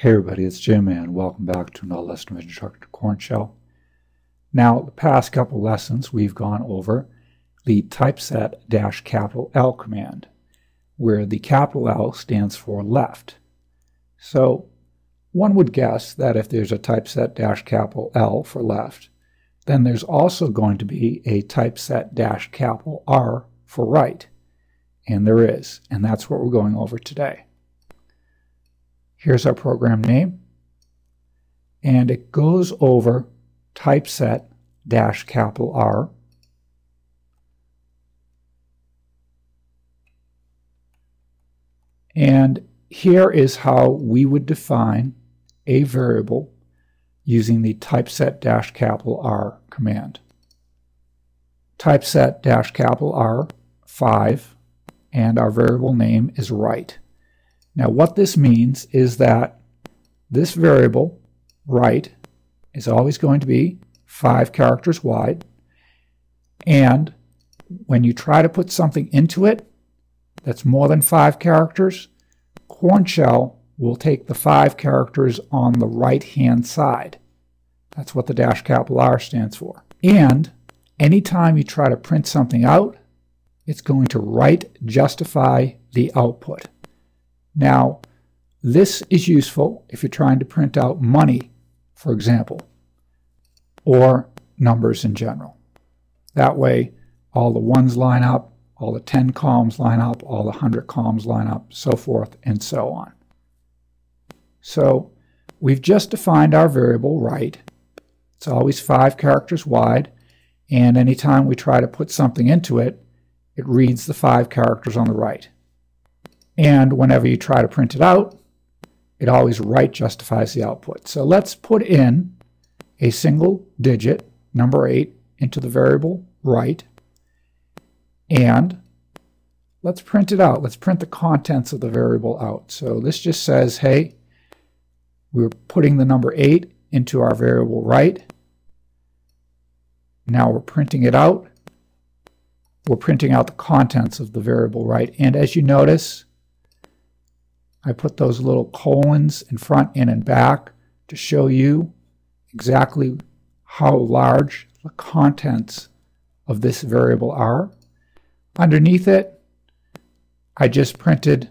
Hey everybody, it's Jim and welcome back to another lesson of Instructor to Korn Shell. Now, the past couple lessons we've gone over the typeset dash capital L command, where the capital L stands for left. So, one would guess that if there's a typeset dash capital L for left, then there's also going to be a typeset dash capital R for right. And there is, and that's what we're going over today. Here's our program name. And it goes over typeset dash capital R. And here is how we would define a variable using the typeset dash capital R command. Typeset dash capital R 5 and our variable name is right. Now what this means is that this variable, right, is always going to be five characters wide. And when you try to put something into it that's more than five characters, Korn Shell will take the five characters on the right-hand side. That's what the dash capital R stands for. And anytime you try to print something out, it's going to right justify the output. Now, this is useful if you're trying to print out money, for example, or numbers in general. That way, all the ones line up, all the 10 columns line up, all the 100 columns line up, so forth and so on. So we've just defined our variable right. It's always five characters wide, and anytime we try to put something into it, it reads the five characters on the right. And whenever you try to print it out, it always right justifies the output. So let's put in a single digit, number 8, into the variable right. And let's print it out. Let's print the contents of the variable out. So this just says, hey, we're putting the number 8 into our variable right. Now we're printing it out. We're printing out the contents of the variable right. And as you notice, I put those little colons in front and in back to show you exactly how large the contents of this variable are. Underneath it, I just printed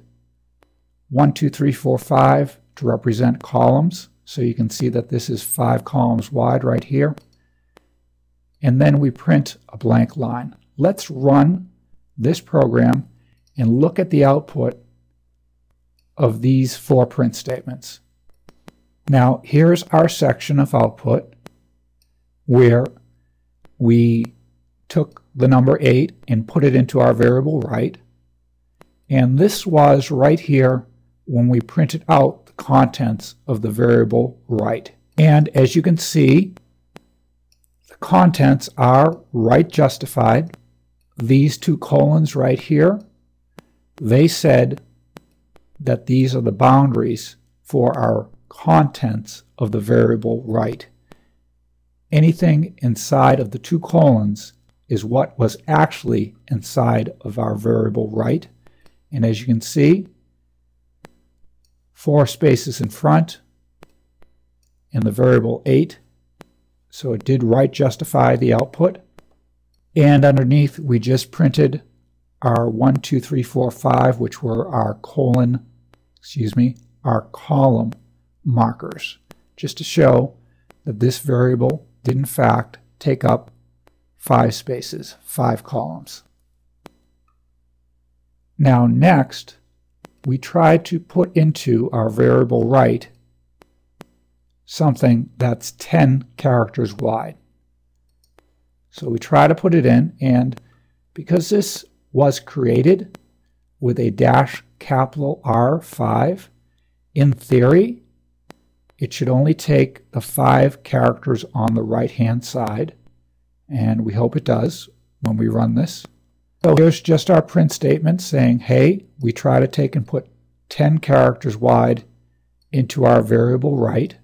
1, 2, 3, 4, 5 to represent columns. So you can see that this is five columns wide right here. And then we print a blank line. Let's run this program and look at the output of these four print statements. Now, here's our section of output where we took the number 8 and put it into our variable right. And this was right here when we printed out the contents of the variable right. And as you can see, the contents are right justified. These two colons right here, they said that these are the boundaries for our contents of the variable right. Anything inside of the two colons is what was actually inside of our variable right. And as you can see, four spaces in front and the variable 8. So it did right justify the output. And underneath, we just printed our 1, 2, 3, 4, 5, which were our colon excuse me, our column markers, just to show that this variable did in fact take up five spaces, five columns. Now next, we try to put into our variable right something that's 10 characters wide. So we try to put it in, and because this was created with a dash capital R5, in theory, it should only take the five characters on the right-hand side, and we hope it does when we run this. So here's just our print statement saying, hey, we try to take and put 10 characters wide into our variable right.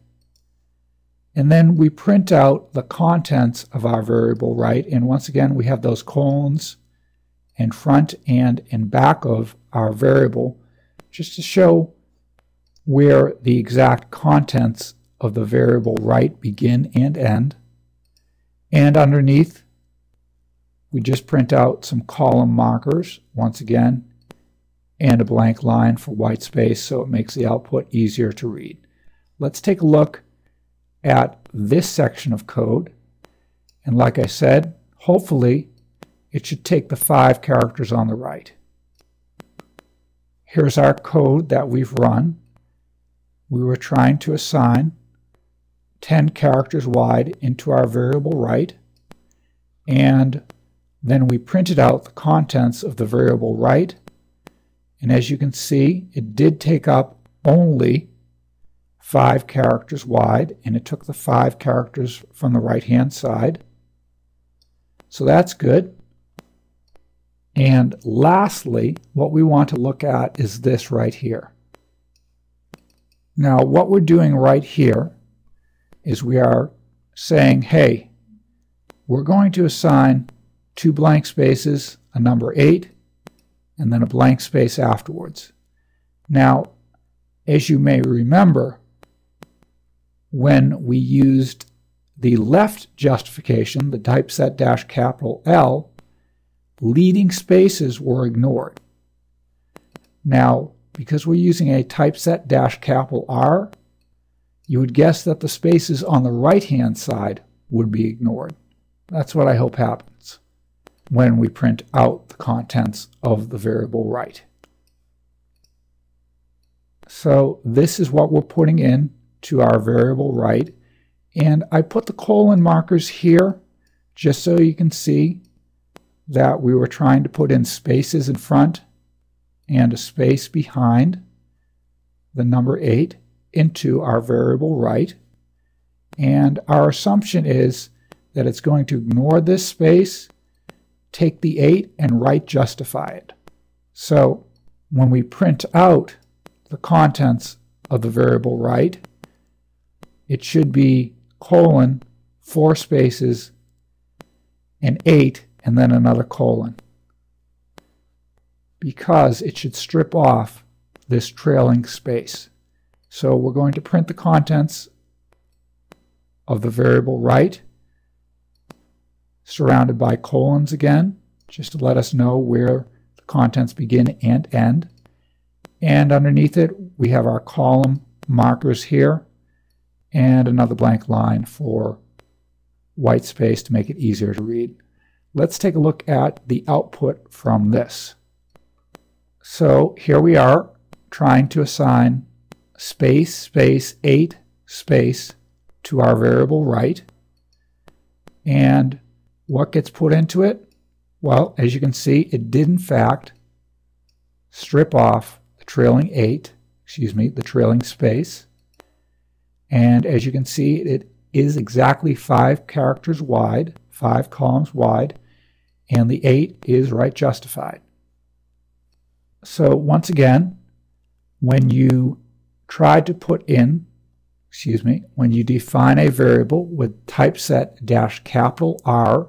And then we print out the contents of our variable right. And once again, we have those colons in front and in back of our variable just to show where the exact contents of the variable right begin and end. And underneath, we just print out some column markers, once again, and a blank line for white space so it makes the output easier to read. Let's take a look at this section of code. And like I said, hopefully it should take the five characters on the right. Here's our code that we've run. We were trying to assign 10 characters wide into our variable right, and then we printed out the contents of the variable right, and as you can see, it did take up only five characters wide, and it took the five characters from the right-hand side. So that's good. And lastly, what we want to look at is this right here. Now, what we're doing right here is we are saying, hey, we're going to assign two blank spaces, a number 8, and then a blank space afterwards. Now, as you may remember, when we used the left justification, the typeset dash capital L, leading spaces were ignored. Now, because we're using a typeset dash capital R, you would guess that the spaces on the right-hand side would be ignored. That's what I hope happens when we print out the contents of the variable right. So this is what we're putting in to our variable right. And I put the colon markers here just so you can see that we were trying to put in spaces in front and a space behind the number 8 into our variable right. And our assumption is that it's going to ignore this space, take the 8, and right justify it. So when we print out the contents of the variable right, it should be colon, four spaces, and 8, and then another colon. Because it should strip off this trailing space. So we're going to print the contents of the variable right, surrounded by colons again, just to let us know where the contents begin and end. And underneath it, we have our column markers here, and another blank line for white space to make it easier to read. Let's take a look at the output from this. So here we are trying to assign space, space, 8, space to our variable right. And what gets put into it? Well, as you can see, it did in fact strip off the trailing 8, excuse me, the trailing space. And as you can see, it is exactly five characters wide, five columns wide, and the 8 is right justified. So once again, when you try to put in, excuse me, when you define a variable with typeset dash capital R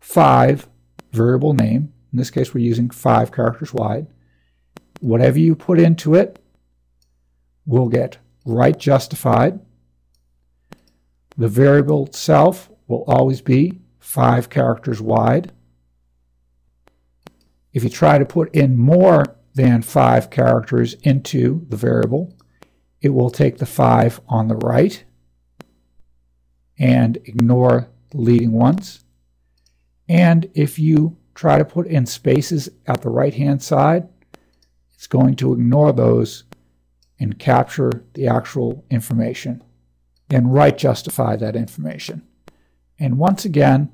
5 variable name, in this case we're using 5 characters wide, whatever you put into it will get right justified. The variable itself will always be 5 characters wide. If you try to put in more than 5 characters into the variable, it will take the 5 on the right and ignore the leading ones. And if you try to put in spaces at the right-hand side, it's going to ignore those and capture the actual information and right justify that information. And once again,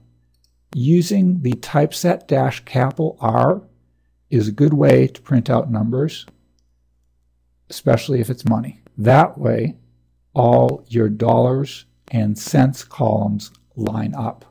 using the typeset dash capital R is a good way to print out numbers, especially if it's money. That way, all your dollars and cents columns line up.